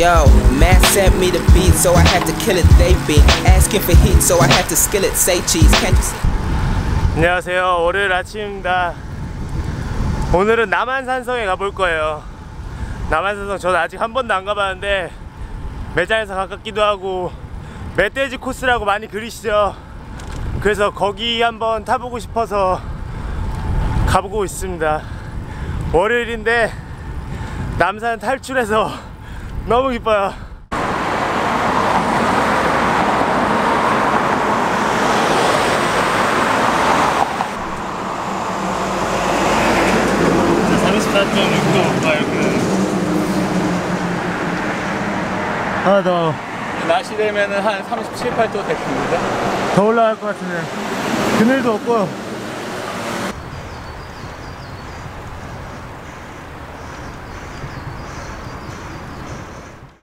Yo, Matt sent me the beat, so I had to kill it. They been asking for heat, so I had to skill it. Say cheese, can't you see? 안녕하세요. 월요일 아침입니다. 오늘은 남한산성에 가볼 거예요. 남한산성 저는 아직 한 번도 안 가봤는데 매장에서 가깝기도 하고 멧돼지 코스라고 많이 그리시죠. 그래서 거기 한번 타보고 싶어서 가보고 있습니다. 월요일인데 남산 탈출해서 너무 기뻐요. 하나 더, 낮이 되면은 한 37, 8도 될 겁니다. 더 올라갈 것 같은데. 그늘도 없고.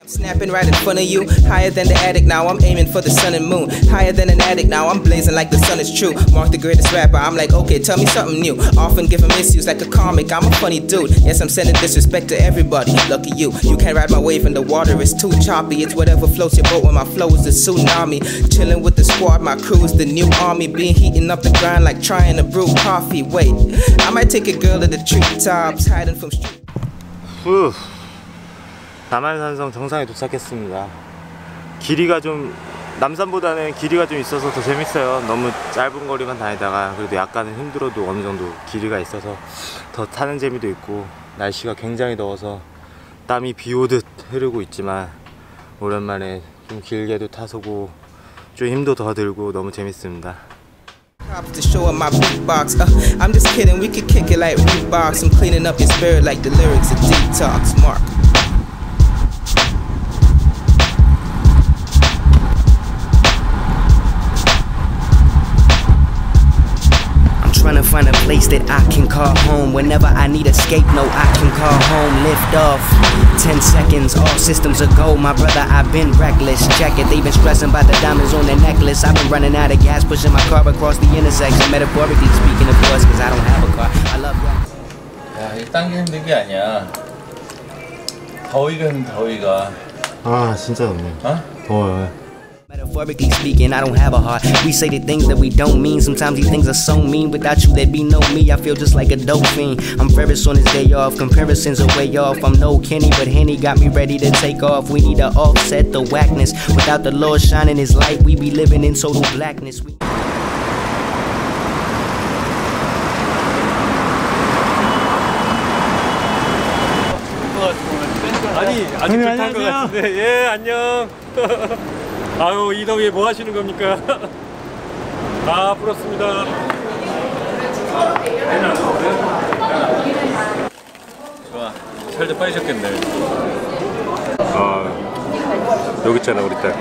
Snapping right in front of you, higher than the attic. Now I'm aiming for the sun and moon. Higher than an addict. Now I'm blazing like the sun is true. Mark the greatest rapper. I'm like, okay, tell me something new. Often give him misuse like a comic. I'm a funny dude. Yes, I'm sending disrespect to everybody. Lucky you, you can't ride my wave and the water is too choppy. It's whatever floats your boat when my flow is a tsunami. Chilling with the squad, my crew is the new army. Been heating up the grind like trying to brew coffee. Wait, I might take a girl to the treetops, hiding from street. 후. 남한산성 정상에 도착했습니다. 길이가 좀 남산보다는 길이가 좀 있어서 더 재밌어요. 너무 짧은 거리만 다니다가 그래도 약간은 힘들어도 어느 정도 길이가 있어서 더 타는 재미도 있고 날씨가 굉장히 더워서 땀이 비 오듯 흐르고 있지만 오랜만에 좀 길게도 타서고 좀 힘도 더 들고 너무 재밌습니다. Uh, I'm just kidding, we could kick it like Reeboks. I'm cleaning up your spirit like the lyrics of Detox. Mark. place that I can call home. Whenever I need escape, no, I can call home. Lift off. 10 seconds, all systems are go. My brother, I've been reckless. Check it, they've been stressing about the diamonds on their necklace. I've been running out of gas, pushing my car across the intersection. Metaphorically speaking, of course, because I don't have a car. I love that. 야, 이게 딴게 힘든 게 아니야. 더위가 힘든 더위가. 아 진짜 덥네. 어? 더워요. Metaphorically speaking, I don't have a heart. We say the things that we don't mean. Sometimes these things are so mean. Without you, there'd be no me. I feel just like a dope fiend. I'm Ferris on his day off. Comparisons are way off. I'm no Kenny, but Henny got me ready to take off. We need to offset the whackness. Without the Lord shining his light, we be living in total blackness. We- 아니 아직 형님, 불탄 것 안녕하세요. 같은데 예 안녕 아유 이 더위에 뭐 하시는 겁니까? 아 부럽습니다. 좋아. 살도 빠지셨겠네. 아 여기 있잖아 우리 딸.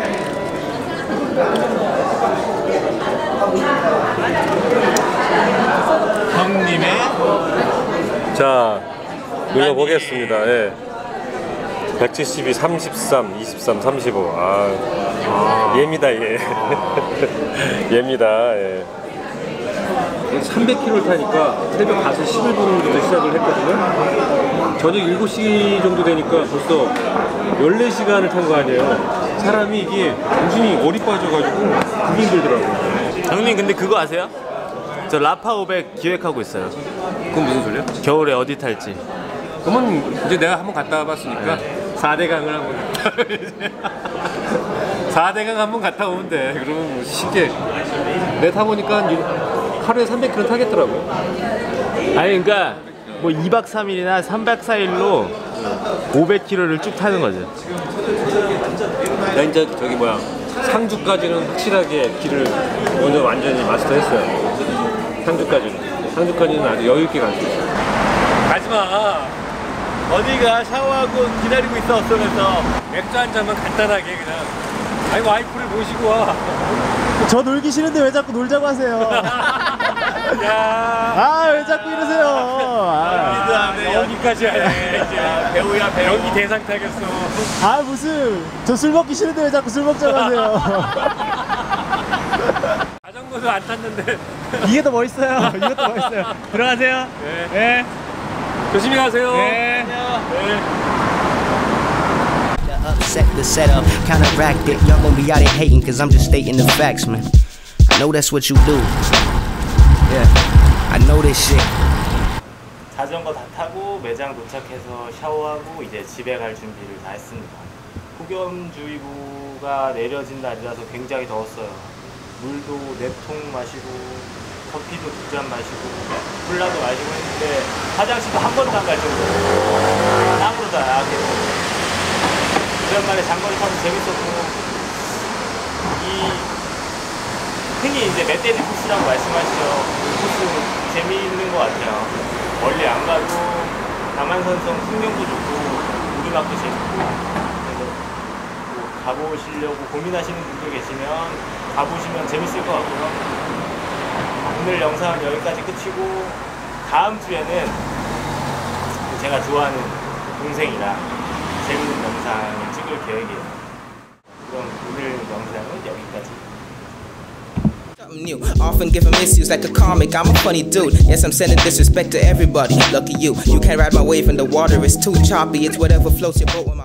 형님의 자 눌러보겠습니다. 예 172, 33, 23, 35 아, 얘입니다 얘 얘입니다 예. 300km를 타니까 새벽 5시 11분부터 시작을 했거든요. 저녁 7시 정도 되니까 벌써 14시간을 탄 거 아니에요. 사람이 이게 정신이 어리 빠져가지고 그게 힘들더라고요. 형님 근데 그거 아세요? 저 라파 500 기획하고 있어요 그건 무슨 소리야? 겨울에 어디 탈지 그러면 이제 내가 한번 갔다 와봤으니까 4대강을 한번 4대강 한번 갔다 오면 돼. 그러면 뭐 쉽게 내 타보니까 이- 하루에 300km 타겠더라고요. 아니 그러니까 뭐 2박 3일이나 3박 4일로 500km를 쭉 타는 거죠 나 이제 저기 뭐야 상주까지는 확실하게 길을 오늘 완전히 마스터했어요. 상주까지는 상주까지는 아주 여유 있게 갈수 있어요. 가지마 어디가 샤워하고 기다리고 있어 어쩌면서 맥주 한 잔만 간단하게 그냥 아니 와이프를 모시고 와 저 놀기 싫은데 왜 자꾸 놀자고 하세요? 야, 아 왜 자꾸 이러세요? 아, 다음에 연기까지 하네 이제 배우야 배우 연기 대상 타겠어 아 무슨 저 술 먹기 싫은데 왜 자꾸 술 먹자고 하세요? 자전거도 안 탔는데 이게 더 멋있어요. 더 멋있어요. 들어가세요. 네. 조심히 가세요 네. The up, set the setup, counteract it. Y'all gonna be out here hating, cause I'm just stating the facts, man. I know that's what you do. Yeah, I know this shit. 자전거 다 타고 매장 도착해서 샤워하고 이제 집에 갈 준비를 다 했습니다. 폭염주의보가 내려진 날이라서 굉장히 더웠어요. 물도 네 통 마시고 커피도 두 잔 마시고 콜라도 마시고 했는데 화장실도 한 번도 안 갈 정도로 땀으로 다 나왔겠고 오랜만에 장거리 타면 재밌었고 이 흔히 이제 멧돼지 코스라고 말씀하시죠. 그 코스 재미있는 것 같아요. 멀리 안 가도 남한산성 풍경도 좋고 우리막도 재밌고 그래서 뭐 가보시려고 고민하시는 분들 계시면 가보시면 재밌을 것 같고요. 오늘 영상은 여기까지 끝이고 다음 주에는 제가 좋아하는 동생이랑 재밌는 영상을 찍을 계획이에요. 그럼 오늘 영상은 여기까지. New, often given misuse like a comic. I'm a funny dude. Yes, I'm sending disrespect to everybody. Lucky you, you can't ride my wave and the water is too choppy. It's whatever floats your boat when my